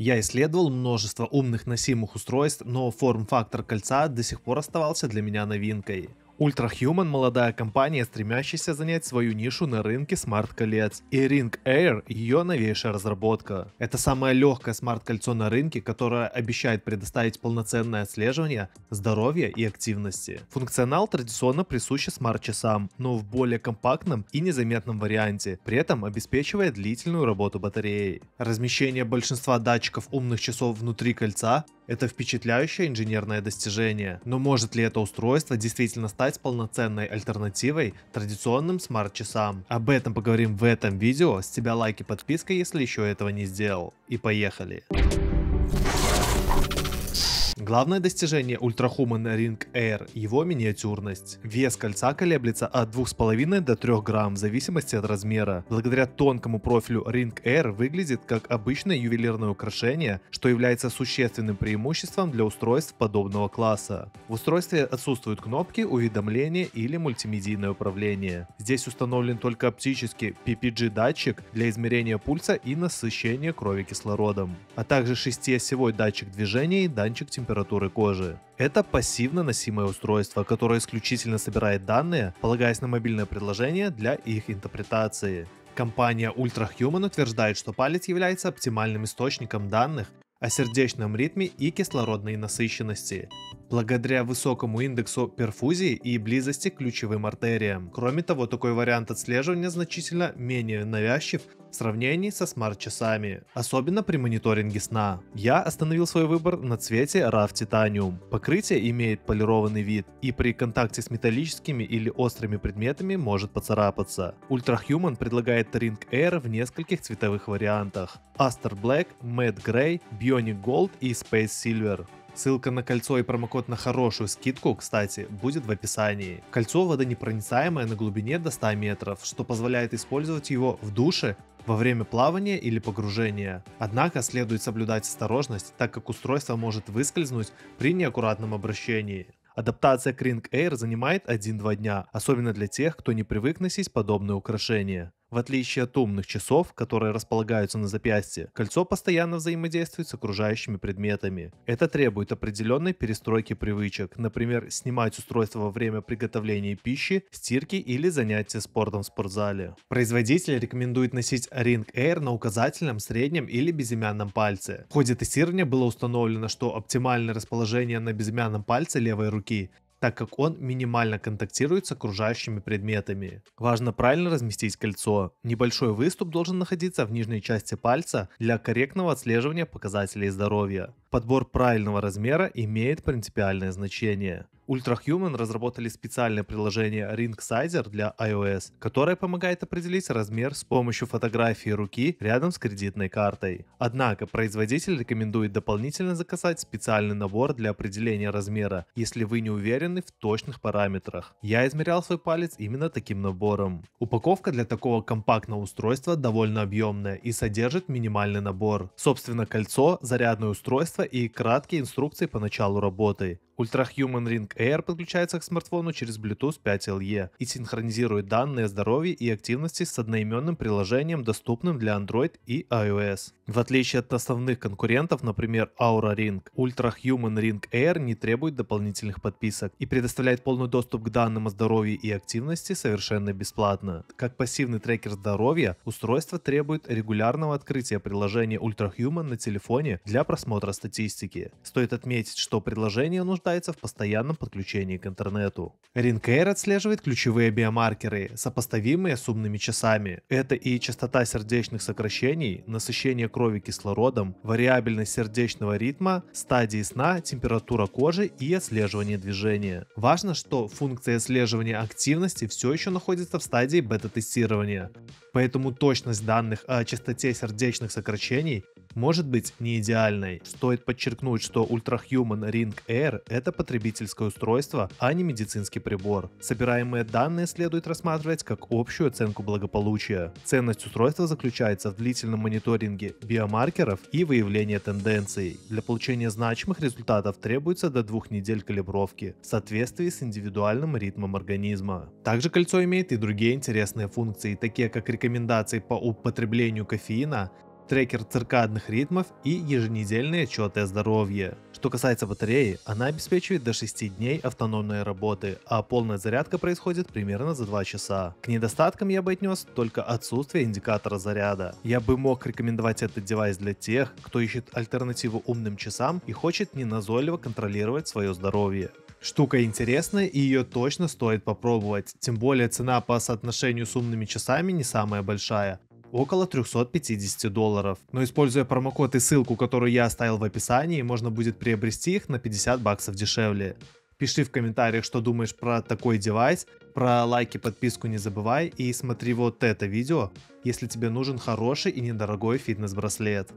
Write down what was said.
Я исследовал множество умных носимых устройств, но форм-фактор кольца до сих пор оставался для меня новинкой. Ultrahuman – молодая компания, стремящаяся занять свою нишу на рынке смарт-колец. И Ring Air – ее новейшая разработка. Это самое легкое смарт-кольцо на рынке, которое обещает предоставить полноценное отслеживание здоровья и активности. Функционал традиционно присущ смарт-часам, но в более компактном и незаметном варианте, при этом обеспечивая длительную работу батареи. Размещение большинства датчиков умных часов внутри кольца – это впечатляющее инженерное достижение. Но может ли это устройство действительно стать полноценной альтернативой традиционным смарт-часам. Об этом поговорим в этом видео. С тебя лайк и подписка, если еще этого не сделал. И поехали. Главное достижение Ultrahuman Ring Air – его миниатюрность. Вес кольца колеблется от 2,5 до 3 грамм в зависимости от размера. Благодаря тонкому профилю Ring Air выглядит как обычное ювелирное украшение, что является существенным преимуществом для устройств подобного класса. В устройстве отсутствуют кнопки, уведомления или мультимедийное управление. Здесь установлен только оптический PPG датчик для измерения пульса и насыщения крови кислородом, а также шестиосевой датчик движения и датчик температуры температуры кожи. Это пассивно носимое устройство, которое исключительно собирает данные, полагаясь на мобильное приложение для их интерпретации. Компания Ultrahuman утверждает, что палец является оптимальным источником данных о сердечном ритме и кислородной насыщенности, благодаря высокому индексу перфузии и близости к ключевым артериям. Кроме того, такой вариант отслеживания значительно менее навязчив в сравнении со смарт-часами, особенно при мониторинге сна. Я остановил свой выбор на цвете RAV Titanium. Покрытие имеет полированный вид и при контакте с металлическими или острыми предметами может поцарапаться. Ultrahuman предлагает Ring Air в нескольких цветовых вариантах. Aster Black, Matte Gray, Bionic Gold и Space Silver. Ссылка на кольцо и промокод на хорошую скидку, кстати, будет в описании. Кольцо водонепроницаемое на глубине до 100 метров, что позволяет использовать его в душе, во время плавания или погружения. Однако следует соблюдать осторожность, так как устройство может выскользнуть при неаккуратном обращении. Адаптация к Ring Air занимает 1-2 дня, особенно для тех, кто не привык носить подобные украшения. В отличие от умных часов, которые располагаются на запястье, кольцо постоянно взаимодействует с окружающими предметами. Это требует определенной перестройки привычек, например, снимать устройство во время приготовления пищи, стирки или занятия спортом в спортзале. Производитель рекомендует носить Ring Air на указательном, среднем или безымянном пальце. В ходе тестирования было установлено, что оптимальное расположение на безымянном пальце левой руки так как он минимально контактирует с окружающими предметами. Важно правильно разместить кольцо. Небольшой выступ должен находиться в нижней части пальца для корректного отслеживания показателей здоровья. Подбор правильного размера имеет принципиальное значение. Ultrahuman разработали специальное приложение Ring Sizer для iOS, которое помогает определить размер с помощью фотографии руки рядом с кредитной картой. Однако производитель рекомендует дополнительно заказать специальный набор для определения размера, если вы не уверены в точных параметрах. Я измерял свой палец именно таким набором. Упаковка для такого компактного устройства довольно объемная и содержит минимальный набор. Собственно кольцо, зарядное устройство и краткие инструкции по началу работы. Ultrahuman Ring Air подключается к смартфону через Bluetooth 5 LE и синхронизирует данные о здоровье и активности с одноименным приложением, доступным для Android и iOS. В отличие от основных конкурентов, например Aura Ring, Ultrahuman Ring Air не требует дополнительных подписок и предоставляет полный доступ к данным о здоровье и активности совершенно бесплатно. Как пассивный трекер здоровья, устройство требует регулярного открытия приложения Ultrahuman на телефоне для просмотра статистики. Стоит отметить, что приложение нуждается нуждается в постоянном подключении к интернету. RingCare отслеживает ключевые биомаркеры, сопоставимые с умными часами. Это и частота сердечных сокращений, насыщение крови кислородом, вариабельность сердечного ритма, стадии сна, температура кожи и отслеживание движения. Важно, что функция отслеживания активности все еще находится в стадии бета-тестирования, поэтому точность данных о частоте сердечных сокращений может быть не идеальной. Стоит подчеркнуть, что Ultrahuman Ring Air это потребительское устройство, а не медицинский прибор. Собираемые данные следует рассматривать как общую оценку благополучия. Ценность устройства заключается в длительном мониторинге биомаркеров и выявлении тенденций. Для получения значимых результатов требуется до двух недель калибровки в соответствии с индивидуальным ритмом организма. Также кольцо имеет и другие интересные функции, такие как рекомендации по употреблению кофеина, трекер циркадных ритмов и еженедельные отчеты о здоровье. Что касается батареи, она обеспечивает до 6 дней автономной работы, а полная зарядка происходит примерно за 2 часа. К недостаткам я бы отнес только отсутствие индикатора заряда. Я бы мог рекомендовать этот девайс для тех, кто ищет альтернативу умным часам и хочет неназойливо контролировать свое здоровье. Штука интересная и ее точно стоит попробовать, тем более цена по соотношению с умными часами не самая большая около 350 долларов. Но используя промокод и ссылку, которую я оставил в описании, можно будет приобрести их на 50 баксов дешевле. Пиши в комментариях, что думаешь про такой девайс, про лайки, подписку не забывай и смотри вот это видео, если тебе нужен хороший и недорогой фитнес-браслет.